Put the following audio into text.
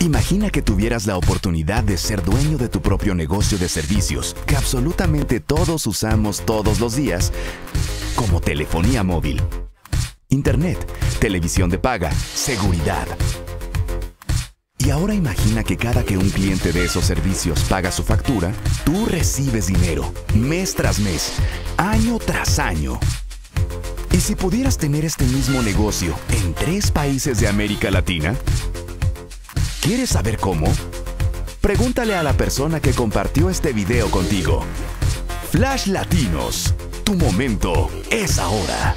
Imagina que tuvieras la oportunidad de ser dueño de tu propio negocio de servicios que absolutamente todos usamos todos los días, como telefonía móvil, internet, televisión de paga, seguridad. Y ahora imagina que cada que un cliente de esos servicios paga su factura, tú recibes dinero, mes tras mes, año tras año. ¿Y si pudieras tener este mismo negocio en tres países de América Latina? ¿Quieres saber cómo? Pregúntale a la persona que compartió este video contigo. Flash Latinos, tu momento es ahora.